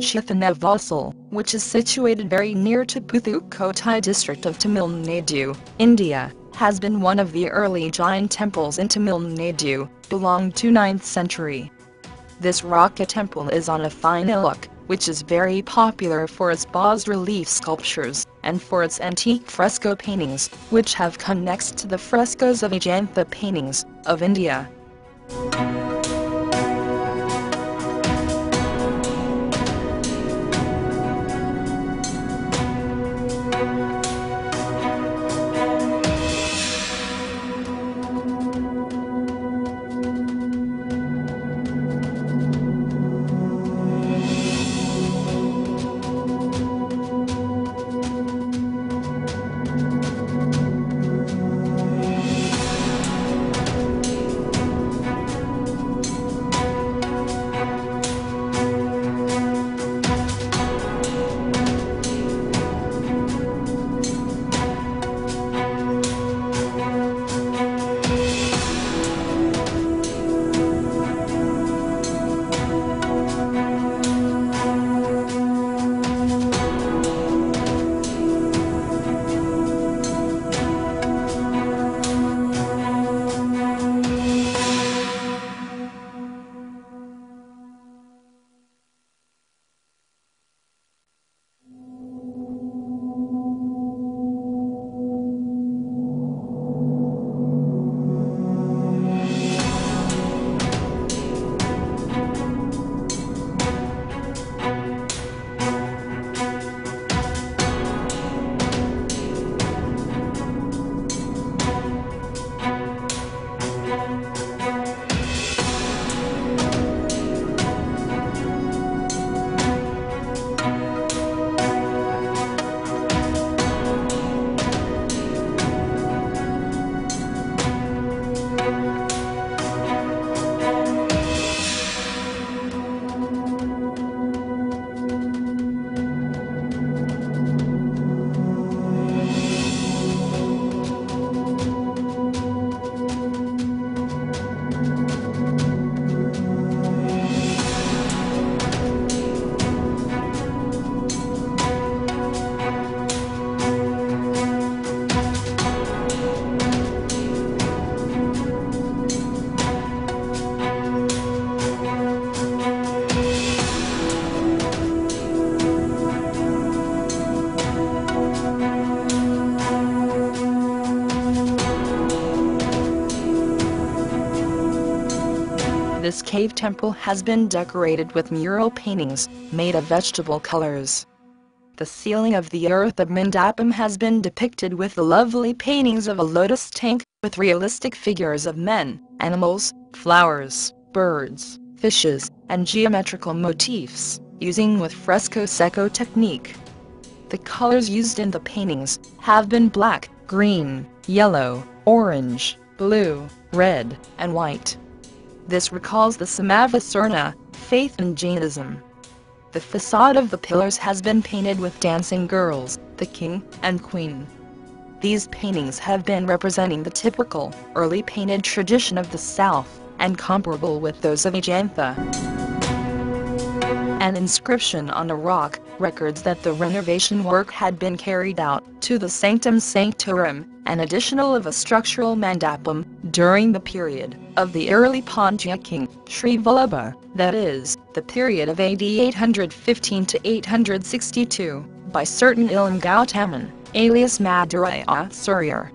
Sittannavasal, which is situated very near to Pudukkottai district of Tamil Nadu, India, has been one of the early Jain temples in Tamil Nadu, belonged to 9th century. This rock-cut temple is on a fine look, which is very popular for its bas-relief sculptures, and for its antique fresco paintings, which have come next to the frescoes of Ajanta paintings, of India. Cave temple has been decorated with mural paintings, made of vegetable colors. The ceiling of the artha mandapam has been depicted with the lovely paintings of a lotus tank, with realistic figures of men, animals, flowers, birds, fishes, and geometrical motifs, using with fresco secco technique. The colors used in the paintings have been black, green, yellow, orange, blue, red, and white. This recalls the Samavasarana, faith in Jainism. The facade of the pillars has been painted with dancing girls, the king and queen. These paintings have been representing the typical, early painted tradition of the South, and comparable with those of Ajanta. An inscription on a rock records that the renovation work had been carried out to the Sanctum Sanctorum, an additional of a structural mandapam, during the period of the early Pandya king, Sri Vallabha, that is, the period of AD 815 to 862, by certain Ilam Gautaman, alias Madurai Asiriyar.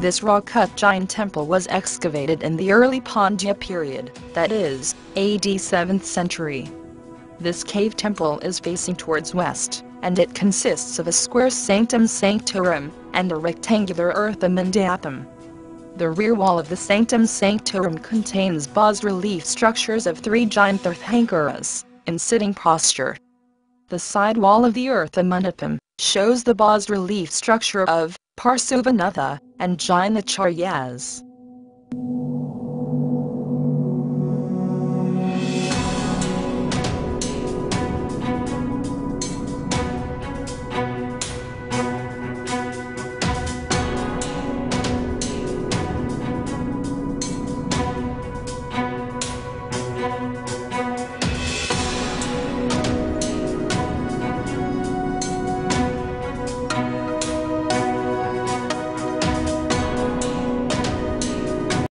This rock-cut Jain temple was excavated in the early Pandya period, that is, AD 7th century. This cave temple is facing towards west, and it consists of a square sanctum sanctorum, and a rectangular artha mandapam. The rear wall of the sanctum sanctorum contains bas-relief structures of three Jain Tirthankaras, in sitting posture. The side wall of the artha mandapam shows the bas-relief structure of Parsuvanatha and Jainacharyas.